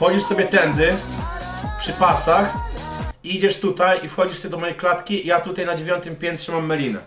Wchodzisz sobie tędy, przy pasach, i idziesz tutaj i wchodzisz sobie do mojej klatki, ja tutaj na dziewiątym piętrze mam melinę.